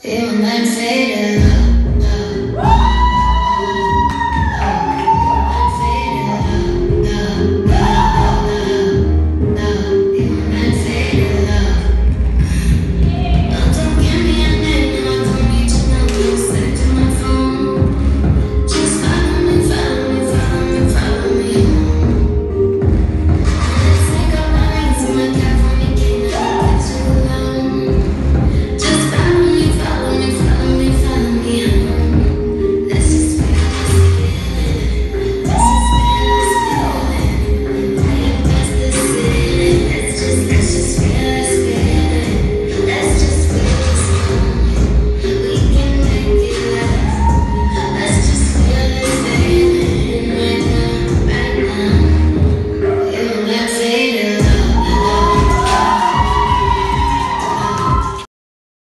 Feeling like faded